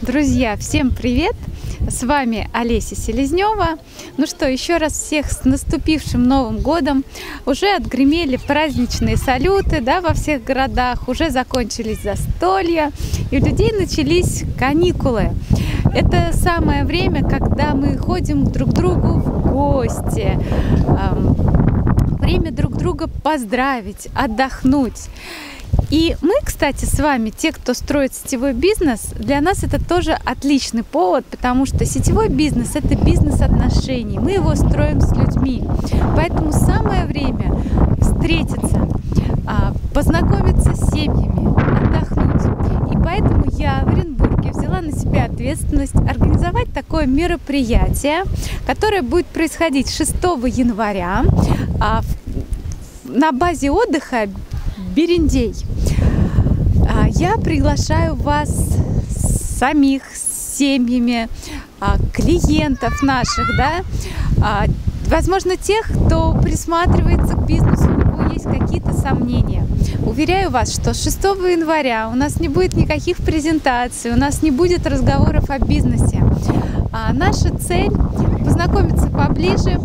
Друзья, всем привет! С вами Олеся Селезнева. Ну что, еще раз всех с наступившим Новым годом. Уже отгремели праздничные салюты да, во всех городах, уже закончились застолья, и у людей начались каникулы. Это самое время, когда мы ходим друг к другу в гости, время друг друга поздравить, отдохнуть. И мы, кстати, с вами, те, кто строит сетевой бизнес, для нас это тоже отличный повод, потому что сетевой бизнес – это бизнес отношений. Мы его строим с людьми. Поэтому самое время встретиться, а, познакомиться с семьями, отдохнуть. И поэтому я в Оренбурге взяла на себя ответственность организовать такое мероприятие, которое будет происходить 6 января а, на базе отдыха Берендей. А, я приглашаю вас самих с семьями, а, клиентов наших, да, а, возможно, тех, кто присматривается к бизнесу, у него есть какие-то сомнения. Уверяю вас, что 6 января у нас не будет никаких презентаций, у нас не будет разговоров о бизнесе. А наша цель познакомиться поближе,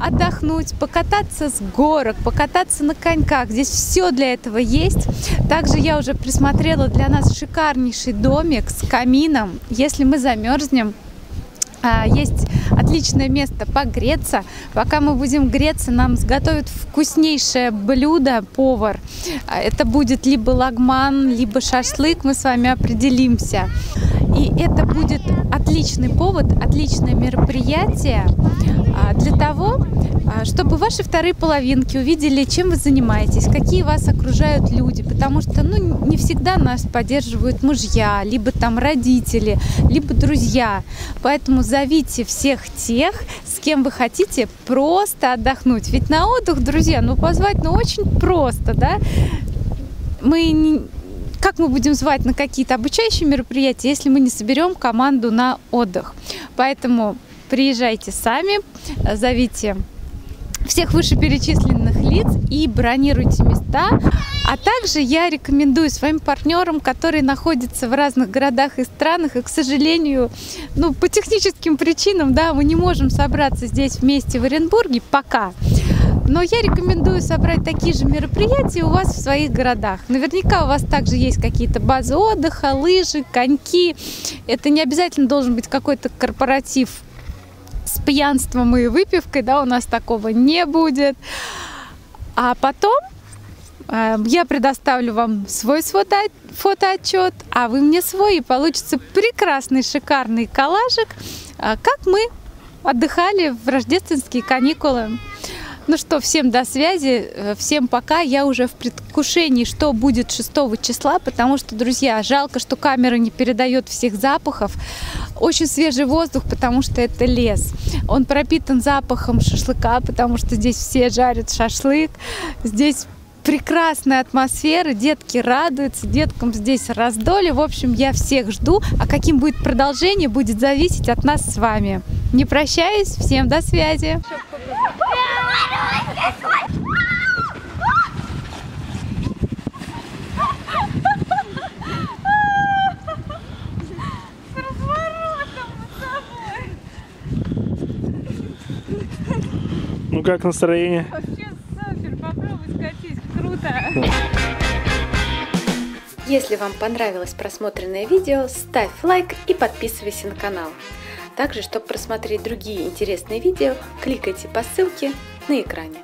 отдохнуть, покататься с горок, покататься на коньках. Здесь все для этого есть. Также я уже присмотрела для нас шикарнейший домик с камином. Если мы замерзнем, а, есть отличное место погреться. Пока мы будем греться, нам сготовят вкуснейшее блюдо повар. А, это будет либо лагман, либо шашлык, мы с вами определимся. И это будет отличный повод, отличное мероприятие а, для того, а, чтобы ваши вторые половинки увидели, чем вы занимаетесь, какие вас окружают люди, потому что ну, не всегда нас поддерживают мужья, либо там родители, либо друзья. Поэтому зовите всех тех, с кем вы хотите просто отдохнуть. Ведь на отдых, друзья, ну позвать, ну очень просто, да? Мы не, как мы будем звать на какие-то обучающие мероприятия, если мы не соберем команду на отдых? Поэтому приезжайте сами, зовите всех вышеперечисленных лиц и бронируйте места. А также я рекомендую своим партнерам, которые находятся в разных городах и странах, и, к сожалению, ну, по техническим причинам, да, мы не можем собраться здесь вместе в Оренбурге пока. Но я рекомендую собрать такие же мероприятия у вас в своих городах. Наверняка у вас также есть какие-то базы отдыха, лыжи, коньки. Это не обязательно должен быть какой-то корпоратив с пьянством и выпивкой, да, у нас такого не будет. А потом э, я предоставлю вам свой фотоотчет, а вы мне свой, и получится прекрасный, шикарный коллажик, э, как мы отдыхали в рождественские каникулы. Ну что, всем до связи, э, всем пока. Я уже в предвкушении, что будет 6 числа, потому что, друзья, жалко, что камера не передает всех запахов. Очень свежий воздух, потому что это лес. Он пропитан запахом шашлыка, потому что здесь все жарят шашлык. Здесь прекрасная атмосфера, детки радуются, деткам здесь раздолье. В общем, я всех жду. А каким будет продолжение, будет зависеть от нас с вами. Не прощаюсь, всем до связи. Ну как настроение? Вообще супер, попробуй скатись, круто! Если вам понравилось просмотренное видео, ставь лайк и подписывайся на канал. Также, чтобы просмотреть другие интересные видео, кликайте по ссылке на экране.